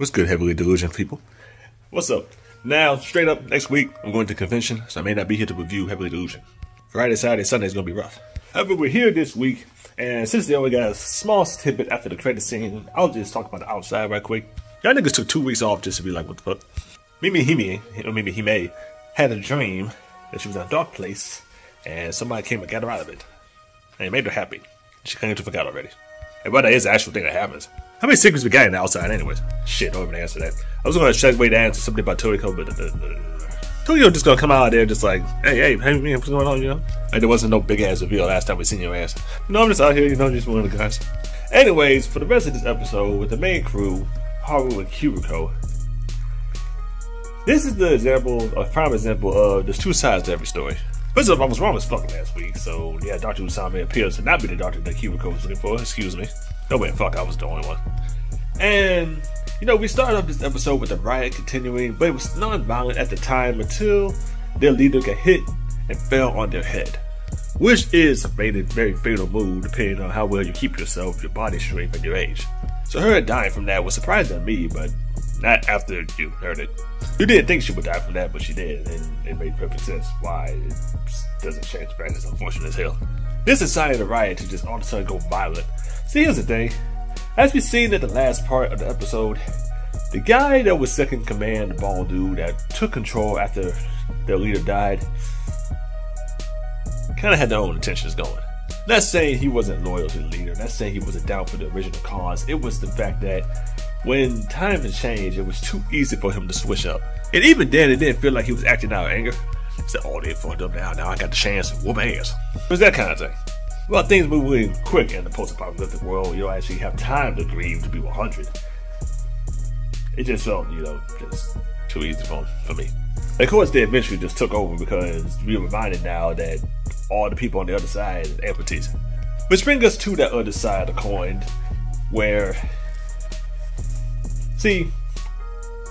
What's good, heavenly delusion people? What's up? Now, straight up, next week, I'm going to convention, so I may not be here to review Heavenly Delusion. Friday, Saturday, Sunday is going to be rough. However, we're here this week, and since they only got a small snippet after the credit scene, I'll just talk about the outside right quick. Y'all niggas took two weeks off just to be like, what the fuck? Mimi Hime, or maybe Hime, had a dream that she was in a dark place, and somebody came and got her out of it. And it made her happy. She kind of forgot already. And but that is the actual thing that happens. How many secrets we got in the outside, anyways? Shit, don't even answer that. I was gonna segue down to something about Toriko, but uh, uh, Toriko just gonna come out there just like, hey, hey, hey, what's going on, you know? Like there wasn't no big ass reveal last time we seen your ass. No, I'm just out here, you know, just one of the guys. Anyways, for the rest of this episode with the main crew, Maru and Kiriko, this is the example, a prime example of there's two sides to every story. First of all, I was wrong as fuck last week, so yeah, Dr. Usami appears to not be the doctor that Kiriko was looking for, excuse me. No way, fuck, I was the only one. And, you know, we started off this episode with the riot continuing, but it was non-violent at the time until their leader got hit and fell on their head. Which is a very, very fatal move depending on how well you keep yourself, your body strength, and your age. So her dying from that was surprising to me, but not after you heard it. You didn't think she would die from that, but she did, and it made perfect sense why it doesn't change back. It's unfortunate as hell. This incited the riot to just all of a sudden go violent. See, here's the thing. As we seen at the last part of the episode, the guy that was second command, the bald dude that took control after their leader died, kind of had their own intentions going. Not saying he wasn't loyal to the leader, not saying he wasn't down for the original cause. It was the fact that when times had changed, it was too easy for him to switch up. And even then, it didn't feel like he was acting out of anger. He said, oh, they fucked up now. Now I got the chance to whoop ass. It was that kind of thing. Well, things move really quick in the post-apocalyptic world. You don't actually have time to grieve to be 100. It just felt, you know, just too easy for, for me. Of course, they eventually just took over because we are reminded now that all the people on the other side is amputees. Which brings us to that other side of the coin, where See,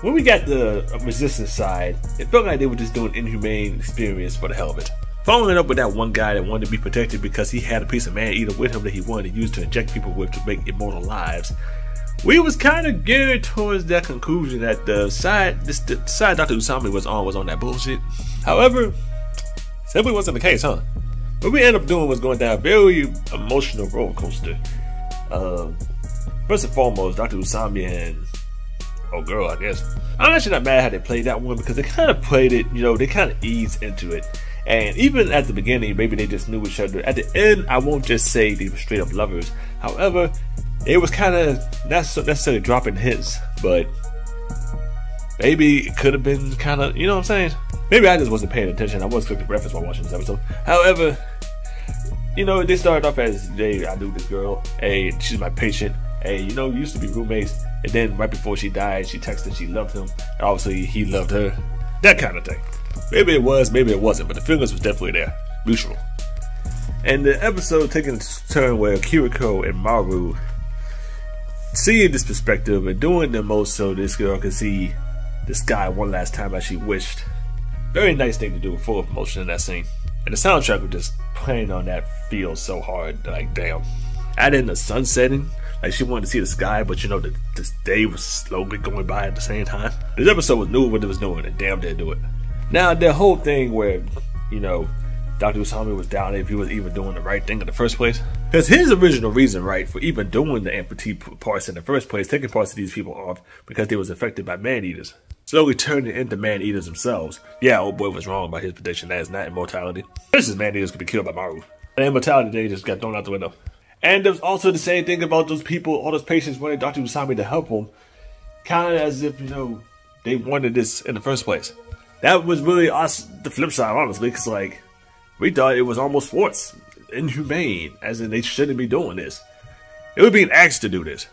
when we got the resistance side, it felt like they were just doing inhumane experience for the hell of it. Following up with that one guy that wanted to be protected because he had a piece of man eater with him that he wanted to use to inject people with to make immortal lives. We was kind of geared towards that conclusion that the side this the side Dr. Usami was on was on that bullshit. However, simply wasn't the case, huh? What we ended up doing was going down a very emotional roller coaster. Uh, first and foremost, Dr. Usami and oh girl, I guess. I'm actually not mad how they played that one because they kind of played it, you know, they kind of eased into it. And even at the beginning, maybe they just knew each other. At the end, I won't just say they were straight up lovers. However, it was kind of not so necessarily dropping hints, but maybe it could have been kind of, you know what I'm saying? Maybe I just wasn't paying attention. I was cooking breakfast while watching this episode. However, you know, they started off as, hey, I knew this girl. Hey, she's my patient. Hey, you know, used to be roommates. And then right before she died, she texted she loved him. And obviously, he loved her. That kind of thing. Maybe it was, maybe it wasn't, but the feelings was definitely there. Mutual. And the episode taking a turn where Kiriko and Maru seeing this perspective and doing the most so this girl can see this guy one last time as she wished. Very nice thing to do, with full of emotion in that scene. And the soundtrack was just playing on that feel so hard, like damn. Add in the sun setting, like she wanted to see the sky, but you know the this day was slowly going by at the same time. This episode was new what it was doing, and damn did do it. Now the whole thing where, you know, Dr. Usami was down if he was even doing the right thing in the first place. Because his original reason, right, for even doing the amputee parts in the first place, taking parts of these people off because they was affected by man eaters. Slowly turning into man eaters themselves. Yeah, old boy was wrong about his prediction. That is not immortality. This is man eaters could be killed by Maru. And immortality they just got thrown out the window. And there's also the same thing about those people, all those patients wanting Dr. Usami to help them. Kind of as if, you know, they wanted this in the first place. That was really us, the flip side, honestly, because, like, we thought it was almost forced, inhumane, as in they shouldn't be doing this. It would be an asked to do this.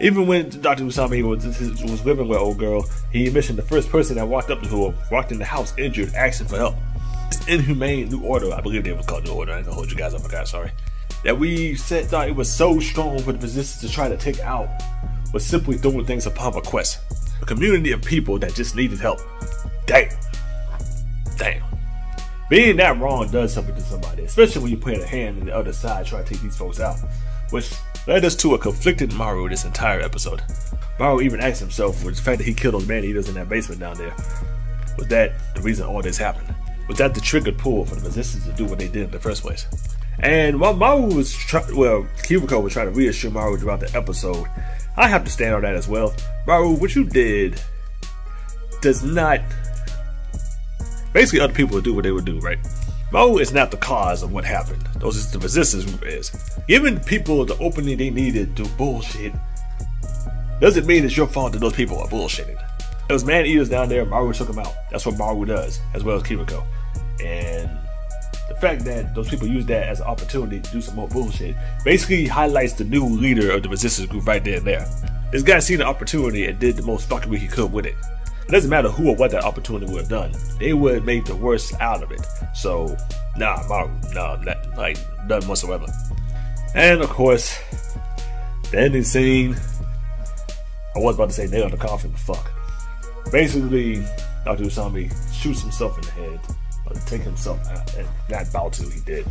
Even when Dr. Usami was, was living with old girl, he mentioned the first person that walked up to her, walked in the house injured, asking for help. This inhumane New Order, I believe they was called New Order, I ain't gonna hold you guys up, okay, sorry that we said thought it was so strong for the resistance to try to take out was simply doing things upon request. A community of people that just needed help. Damn. Being that wrong does something to somebody, especially when you put a hand in the other side trying to take these folks out. Which led us to a conflicted Maru this entire episode. Maru even asked himself with the fact that he killed those man eaters in that basement down there. Was that the reason all this happened? Was that the trigger pull for the resistance to do what they did in the first place? And while Maru was trying, well, Kiriko was trying to reassure Maru throughout the episode, I have to stand on that as well. Maru, what you did does not. Basically, other people would do what they would do, right? Maru is not the cause of what happened. Those is the resistance group is. Giving people the opening they needed to bullshit doesn't mean it's your fault that those people are bullshitting. Those man eaters down there, Maru took them out. That's what Maru does, as well as Kiriko. And the fact that those people use that as an opportunity to do some more bullshit basically highlights the new leader of the resistance group right there and there. This guy seen the opportunity and did the most fucking he could with it. It doesn't matter who or what that opportunity would have done. They would have made the worst out of it. So, nah, nah, not, like, none whatsoever. And of course, the ending scene. I was about to say nail the coffin, but fuck. Basically, Dr. Usami shoots himself in the head take himself out. And not about to, he did.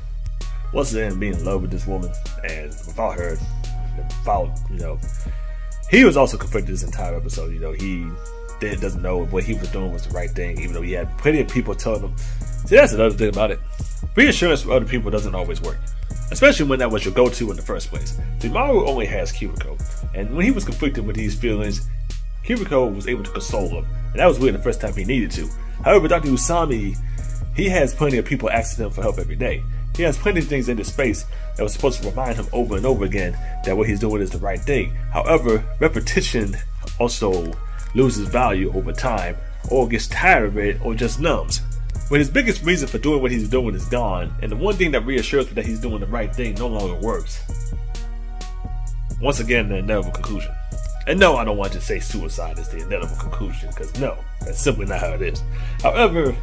Once again, being in love with this woman, and without her, without, you know, he was also conflicted this entire episode. You know, he did, doesn't know what he was doing was the right thing, even though he had plenty of people telling him. See, that's another thing about it. Reassurance from other people doesn't always work, especially when that was your go-to in the first place. See, only has Kiriko, and when he was conflicted with these feelings, Kiriko was able to console him, and that was really the first time he needed to. However, Dr. Usami he has plenty of people asking him for help every day. He has plenty of things in his space that was supposed to remind him over and over again that what he's doing is the right thing. However, repetition also loses value over time, or gets tired of it, or just numbs. When his biggest reason for doing what he's doing is gone, and the one thing that reassures me that he's doing the right thing no longer works. Once again, the inevitable conclusion. And no, I don't want to say suicide is the inevitable conclusion, because no, that's simply not how it is. However,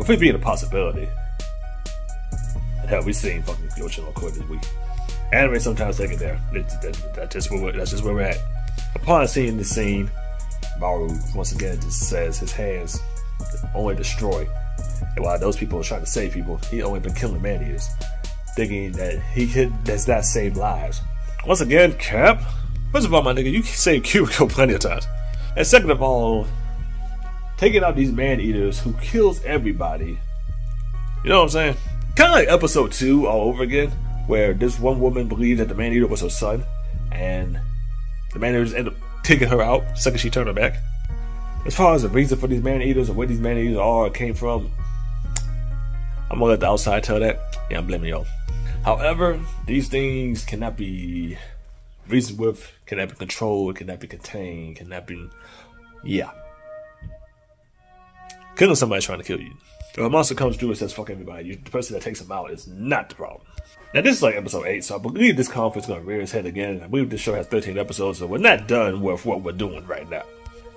if it being a possibility. And hell, we've seen fucking Oshi no Ko this week. Anime sometimes take it there. that, that's, just where that's just where we're at. Upon seeing the scene, Maru once again just says his hands only destroy. And while those people are trying to save people, he only been killing man eaters, thinking that he could does not save lives. Once again, Cap. First of all, my nigga, you can save Kiriko plenty of times. And second of all, taking out these man eaters who kills everybody. You know what I'm saying? Kind of like episode two all over again, where this one woman believed that the man eater was her son, and the man eaters end up taking her out. Second, she turned her back. As far as the reason for these man eaters or where these man eaters are came from, I'm gonna let the outside tell that. Yeah, I'm blaming y'all. However, these things cannot be reasoned with, cannot be controlled, cannot be contained, cannot be. Yeah. Killing somebody's trying to kill you. If a monster comes through and says fuck everybody, the person that takes them out is not the problem. Now this is like episode 8, so I believe this conflict is going to rear its head again. I believe this show has 13 episodes, so we're not done with what we're doing right now.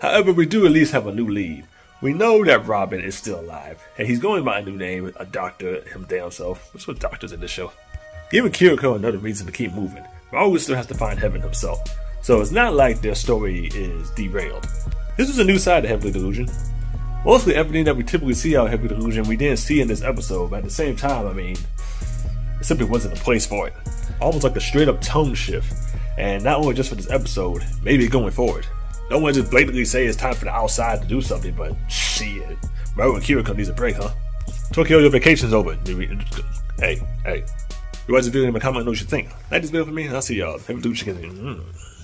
However, we do at least have a new lead. We know that Robin is still alive, and he's going by a new name, a doctor him damn self. What's with doctors in this show? Giving Kiriko another reason to keep moving. Maru still has to find heaven himself. So it's not like their story is derailed. This is a new side to Heavenly Delusion. Mostly everything that we typically see out of Heavenly Delusion, we didn't see in this episode, but at the same time, I mean, it simply wasn't a place for it. Almost like a straight up tone shift. And not only just for this episode, maybe going forward. Want to just blatantly say it's time for the outside to do something, but shit. Maru and Kiriko needs a break, huh? Tokio, your vacation's over. Hey, hey. You guys are video in my comment, know what you think. Like this video for me, I'll see y'all. Heavenly Delusion. Mm.